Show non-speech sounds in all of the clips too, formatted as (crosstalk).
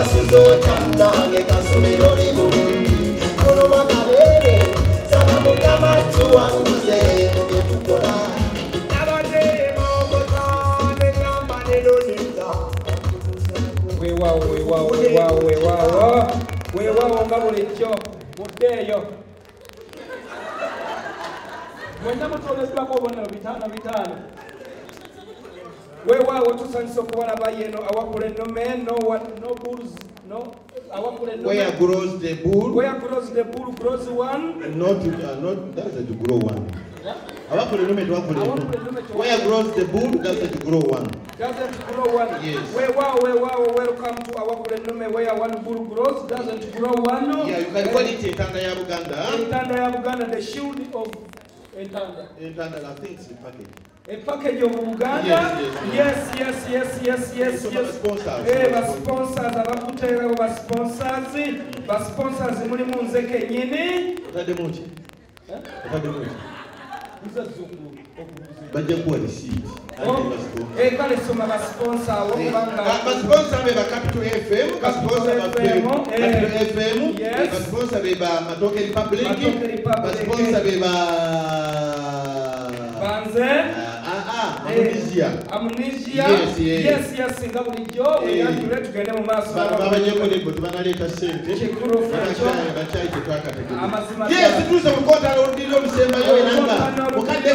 wasuza otya munange kansubira oli bulungi kuluma kabeere saba mukama tuwanguze mu bye tukola weewaawo weewaawo weewaawo weewaawo weewaawo nga bulijjo muddeeyo mwenna mutoleddwako obubonero bitaano bitaano weewaawo tusanyusa okubalaba yeno awakula ennome no wa- no bulls no awakula ennome Where grows the bull? where grows the bull grows one Not, uh, not doesn't grow one. Awakula ennume tewakula Awakula ennume. ennume tewakula- Where grows the bull doesn't grow one. doesn't grow one. Yes. Weewaawo weewaawo welcome to awakula ennome where one bull grows doesn't grow one. Yeah, you can call it entanda ya Buganda. ya buganda the shield of entanda Entanda, I think it's the package. epackage of buganda Yes, yes yes yes yes yes So yes sponsors. Eh, basponsors abakuteerawo basponsors basponsors mulimu nze kennyini Otaddemu ki? Eh? Otaddemu ki? Nze Zungu, Bajja kuwa receipt. Oh, eh, kale soma basponsa abo kubanga basponsa be ba capital fm basponsa ba FM, eh. capital fm Yes. basponsa be ba matoke republic Matoke Republic. basponsa be ba yanze ah, ah, ah, eh, amnesia. Yes yes. Nga bulijjo weyanjule eh. tugende mu maaso. Babanyekolebo tebanaleeta ssente. Bakyayi kyetwakategeeza yes tuuze mu kotala olulira enanga. Mukadde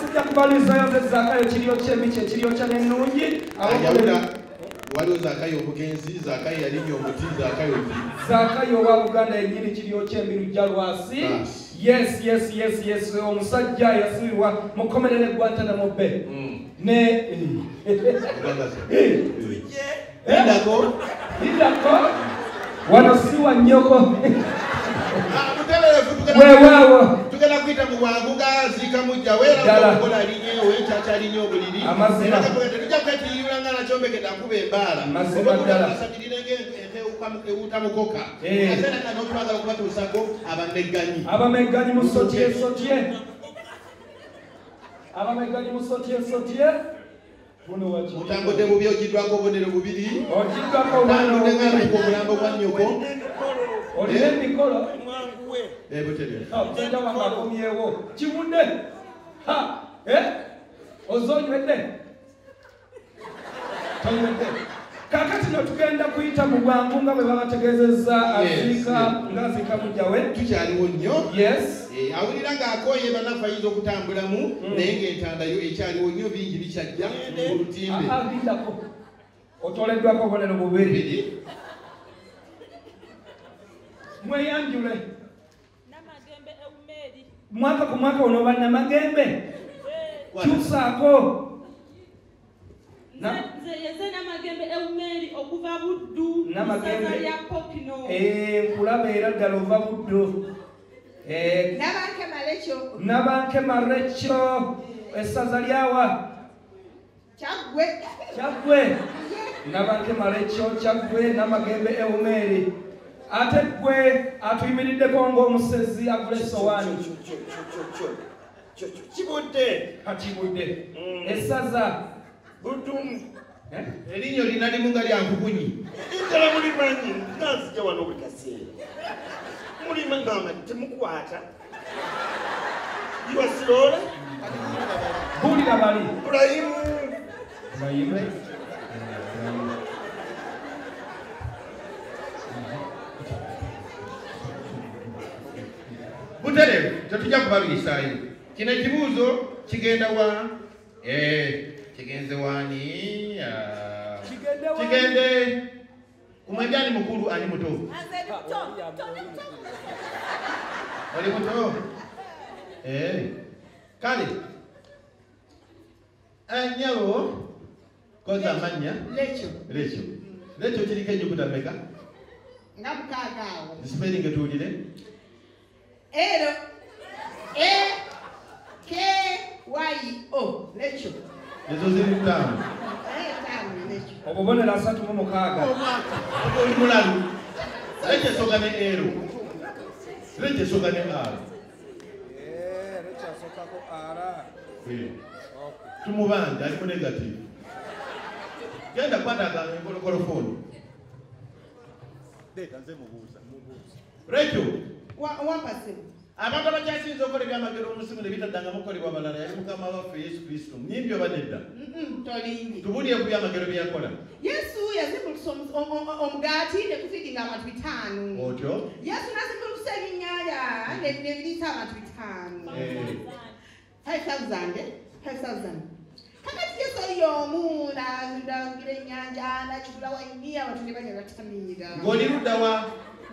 sijja kubalizayo nze zakayo ekiryo kyemiki ekiryo kya nennungi waliwo zakayo obugenzi zakayo yalimye omuti zakayo vi zakayo owa buganda yennyini kiryo kyembirujja lwasi. Yes. Yes yes yes omusajja yasibirwa mukomerere gwantanamo be ne Lindako. (laughs) lindako wano si wa nnyoko muteberevu Weewaawo. Tugenda kuyita mu bwangu gaziika mujja weera Ddala. omukola alinyeewo ekyaki alinye obuliri. Tetujja kwetiyirira nga nakyombeketa akuba embaala. Mazima ddala. asabirirenge ente ewuta mukoka Eh. kaseera kano twagala kubatuusako abamegganyi. Abamegganyi musotye sotye abamegganyi musotye sotye buno waki mutambudde bubi ogiddwako obubonero bubiri. Ogiddwako otambudde ngaaluka omulambo gwa nnyoko. Olina emikolo Eh, butereevu musajja wange akomyewo kiwudde ha eh? ozonywedde tonywedde kakati no tugenda kuyita mu bwangu nga bwe babategeezezza Yes, aziika yes. ng'aziika mujja we. Tukyaliwo nnyo. Yes. Eh, awulira ng'akooye banafu ayinza okutambulamu naye ng'entandayo ekyaliwo nnyo bingi bikyajja mu lutimbe. Ah, ah, lindako otoleddwako obubonero bubiri. Mweyanjule mwaka ku mwaka ono bannamagembe? Kyusaako. Na- nze namagembe ewumeri okuva buddu Namagembe. lya popino Eh, nkulaba era ddala ova buddo Eh, nabanke malekyo nabanke marekyo essaza lyawa. Kyaggwe. Kyaggwe. Nabanke marekyo kyaggwe namagembe ewumeri ate ggwe atuyimiriddeko ng'omusezi agula esowaani kibudde? Kakibudde essaza. Budumu erinnyo lina limu nga lyankukunyi enjala mulimanyi nanzija wano buli kaseera mulima ngamba temukwata. Iwasirola buulira bali. Burayimu bayime butereevu tetujja kubabiisaayo kino ekibuuzo kigenda wa Eh, kigenze waani kigende kumwembya ani mukulu ani muto. Oli muto. Eh. kale. Anyabo koza amannya lekyo lekyo lekyo kiriko ennyukuta mmeka nga mukaaga awo sipeeringi tuwulire ero. E ke wayi o. Lekyo ezo ziri ttaano lekyo obubonero asatu mu mukaaga oli mulalu lekyo esooka ne ero. Lekyo esooka ne ara. Tumubanja ali mu negativu genda kwataga enkolokolofooni lekyo Wa- wampasimu abantu abakyasinza okukola ebyamagero omusimu ne bitaddanga mukolebwa balala yali mukama waffe yesu kristo. Nyimbi oba nedda tubulire ku byamagero byeyakola yesu yazimbulusa omu- omu- omu- omugaati nekufidinga abantu bitaano. Otyo? Yesu nazimbulusa ebinyanja nebiriisa abantu bitaano. Eh, 5000 5000 kakati yesu oyomu nagira ennyanja nakigula waini abantu ne bajja batamiira ng'oli ludda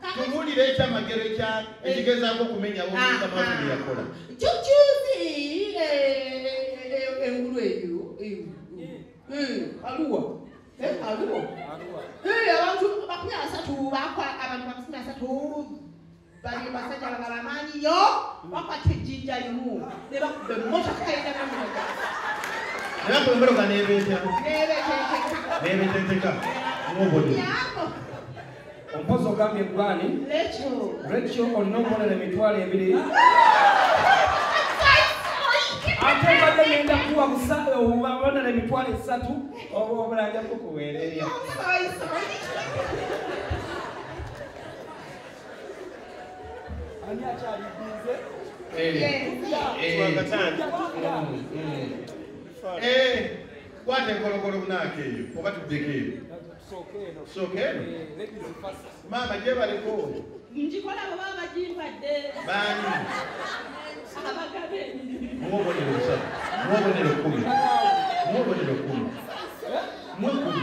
tubulire ekyamagero ekya ekigezaako okumenyawo bye yakola kyukyuzi engulu eyo aluwa aluwa abantu makumi asatu abantu makumi asatu bali basajja balala amaanyi nnyo bakwata ejjinja limu ne bakuba emmotoka erinamunoga era kwemberoga nebeetya nebeteekeka nebeteteka ompozi ogambye gwani lekyo lwekyo olina okubonera emitwalo ebiri. Ate mbadde ngenda kuwa busa obabonera emitwalo esatu oba obulanja kukuweererya ani akyalibize kwata enkolokolo bunaaka eyo oba tuddeko eyo sooka eno maama gyebaleko njikola bwe baba bagimpadde baani abagabe. Muwobonero busatu muwobonero kumi. Muwobonero kumi. Mwekumi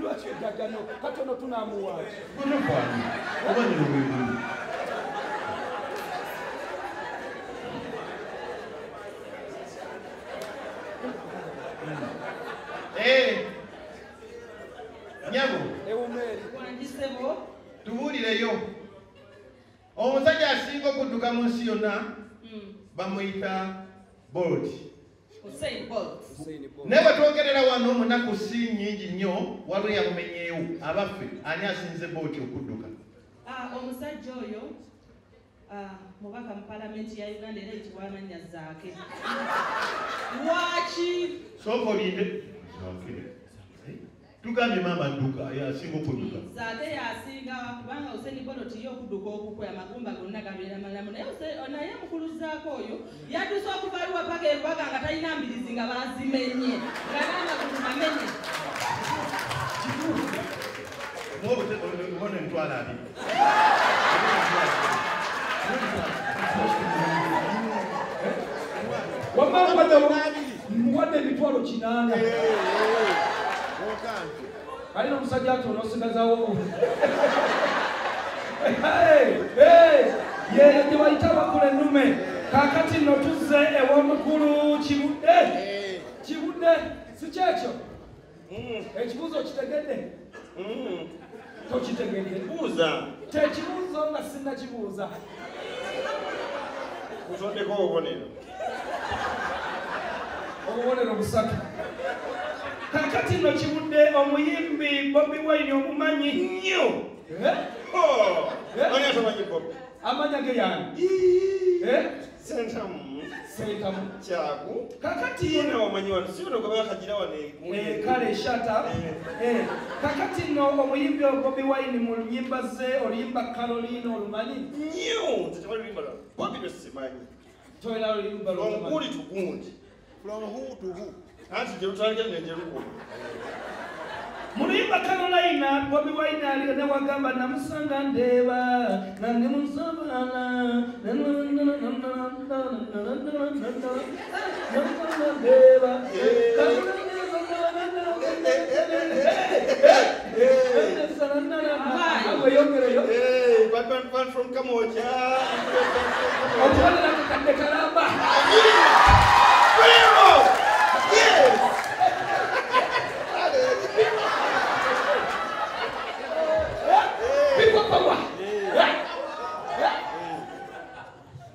lwaki eddagano? Katono tunamuwaaki gunokwani obonero bwebuli yonna bamuyita bolt. Naye bwe twogerera wano omunaku si nnyingi nnyo waliwo yamumenyeewo abaffe ani asinze booti okudduka? Ah, omusajja oyo ah, mubaka mu palamenti ya uganda era ekibwa amannya zaake. (laughs) Lwaki? Sooka olinde tugambye maama dduka yasinga okudduka zaate yasinga kubanga useni boloti ye okudduka okukwe amagumba gonna gabeera malamu naye mukuluzaako oyo yadduse okuvaluwa paka enkwaga nga talina mbirizi nga bazimenye nga n'amagulu mamenye. Obona emitwalo abiri muwadde emitwalo kinaana alina omusajja ati onoosigazawo yeyo gye bayita bakula ennume kaakati nno tuzze ew'omukulu kibudde kibudde si kyekyo ekibuuzo kitegedde tokitegedde buuza tekibuuzo nga sinnakibuuza kutoddeko obubonero obubonero busatu kakati nno kibudde omuyimbi bobi wine omumanyi nnyo. Eh? ani atamanyi bobi? Amanya ge yani Eh? sentamu. Sentamu. Kyaku kakati yena wamanyi wano siona gwe bakagira wano Eh, kale shata Eh, kakati no omuyimbi obobi wine mu nyimba ze oluyimba caroline olumanyi? Nyo! Nze tewali lulimba lwa bobi lwesimanyi toera oluyimba lwomanyi onkuli tugundi From who to who? anti gyelutandika nenjerukulu mu luyimba caroline bobi wine aliyo ne wagamba namusanga ndeeba nange musabana ndeeba batman from kamoja okubonera kakadde kalamba Pharaoh! Yes! bikwapawa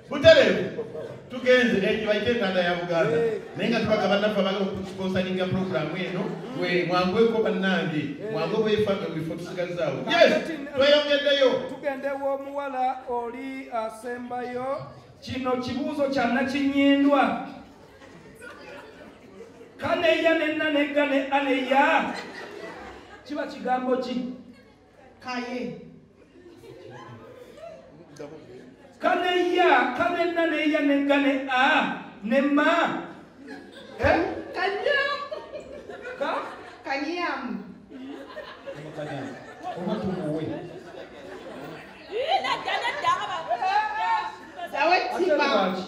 butereevu tugenze ekyo bayite entanda ya buganda naye nga tubaga bannaffe abaga okusiponsalinga puroguramu eno bwe mwangweko bannange mwangwe bwefa bweffe tusigazaawo yes tweyongeddeyo tugendewo omuwala oli asembayo kino kibuuzo kya nakinyindwa kaneya nenna negga ne aneya kiba kigambo ki kaye. Kaneya kanenna neya negga ne a. Ne ma. Eh? kanyam. Ka? Kanyam. Oba tumuwe dawe ate tiba lwaki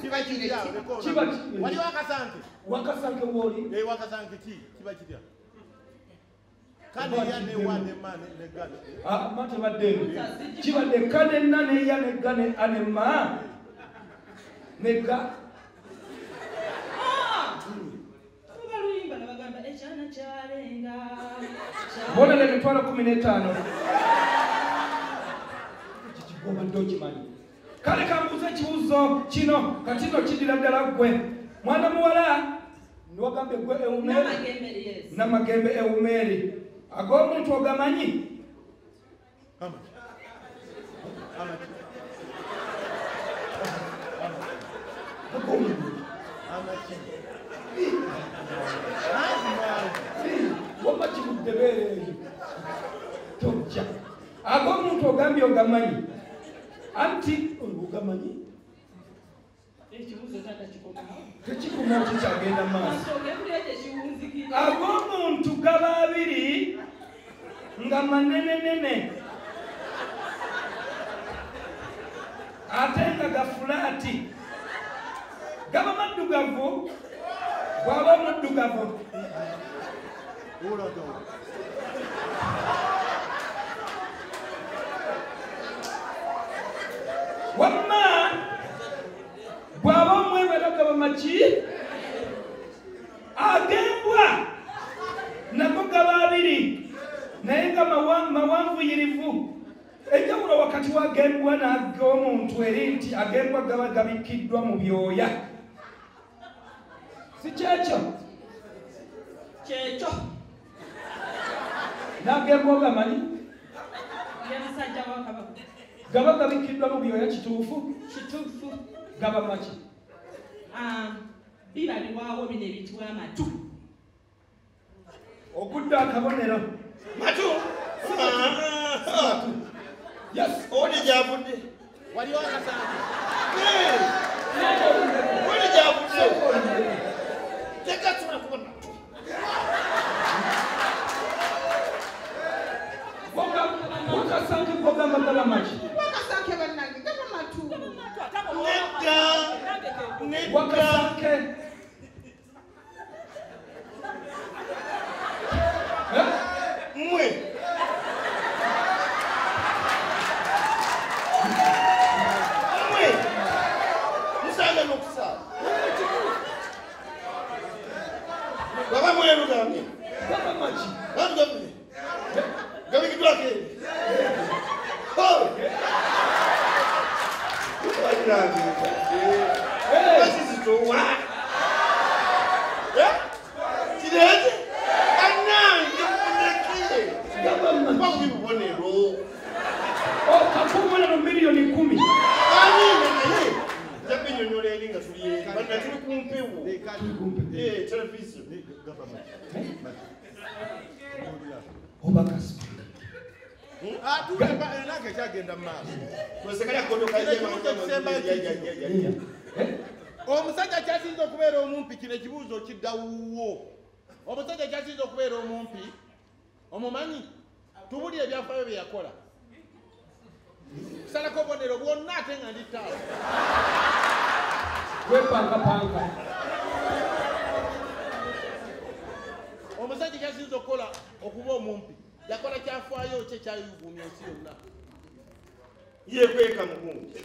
kiba kirya kiba ki- wali wakasanke. Wakasanke wooli Eh, wakasanke ki? Kiba kirya ma Ah, mate baddeeyo kibadde kanenna neya negga ne ane ma. Negga bonera emitwalo kumi n'etaano kikigobadde okimanyi kale kambuze ekibuuzo kino kakino kidira ddala ggwe mwana muwala niwagambye gwe ewumeeri namagembe ewumeeri ag'omuntu ogamanyi? Wama kibudde beereeyo tojja ag'omuntu ogambye ogamanyi? Anti ogamanyi ekibuuzo tata kikomawo tekikuma kikyagenda maaso ag'omuntu gaba abiri nga manenenene. Ate nga gafulaati gaba maddugavu bw'aba muddugavu ulodo wamma bw'aba maki agembwa nago gaba abiri naye nga mawa- mawanvuyirivu. Enjawulo wakati wagembwa n'ag'omuntu eri nti agembwa gaba gabikiddwa mu byoya. Si kyekyo? Kyekyo. N'agembwa ogamanyi? Gaba gabikiddwa mu byoya kituufu? Kituufu. Gaba maki Ah, biba biwaawo bino ebitibwa amatu ogudde akabonero. Matu yes. Oli gyavudde? Wali wakasanke oli gyavudde? Tegasobola kuba matu wakasange kogamba gaba maki wakasanke bannange gaba matu nedda nedda wakasanke mnandi. Esizidouwa tinete kanandi kufunekile kwakuyibubonelo kaphumula nomiliyoni ikumi. Kaninaye njabinyonyola elinga tuliyeka banatuli kumpiwo televiziyo obakasi. atulaba enaka ekyagenda mu maaso omusajja kyasinza okubeera omumpi kino ekibuuzo kiddawuwo omusajja kyasinza okubeera omumpi omumanyi? Tubulire ebyafaayo bye yakola. Salako obubonero bwonna ate nga nditaawo wepankapanka omusajja kyasinza okukola okuba omumpi. yakora kyafayo kye kyayugumya ensi yonna yekweka mugundi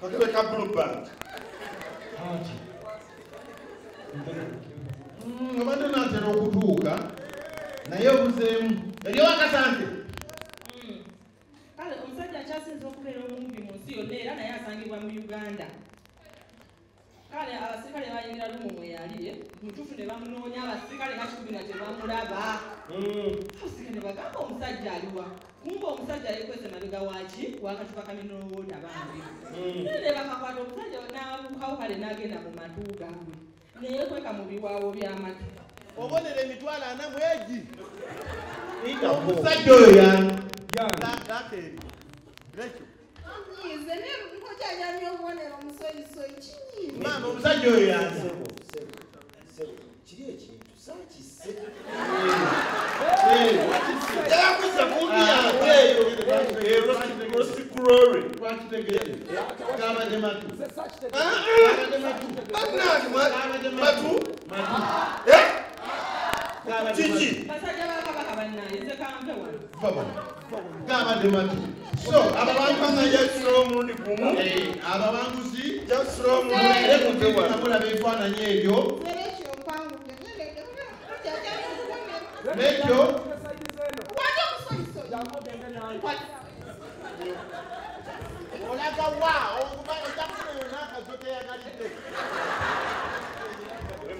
kakebe ka blueband hmm, na badde nantera okutuuka naye obuzeemu eriyo wakasange mutuufu ne bamunoonya abasirikale nga kikumi na tebamulaba abasirikale ne bagamba omusajja aliwa. Kumba omusajja yekwese mabega waki wakatuka kaminowooda bange ne bakakwata omusajja nabukawo kale n'agenda mu matu gaabwe. Neyekweka mu biwaawo by'amatu obonera emitwalo ana mu egi. Omusajja oyo lakeri lekyo Nyize ne nkojanyamya obubonero omusoyisoyi kinyiize. maama omusajja oyo yani Sebo, sebo, sebo. kiri ekintu saakisse yakuza kumbi ate eyo rosikurori twakitegeere gabadde matu bannange matu kiki basajja ba kabaka bannaye nze kampe wano gabadde matu so abawanguzi yasula omulundi gumu Eh, abawanguzi jasula omulundi naye gumu tewala kutemulaba ebifaananyi ebyo obubonero. nekyo Wali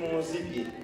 omusoyisoyi.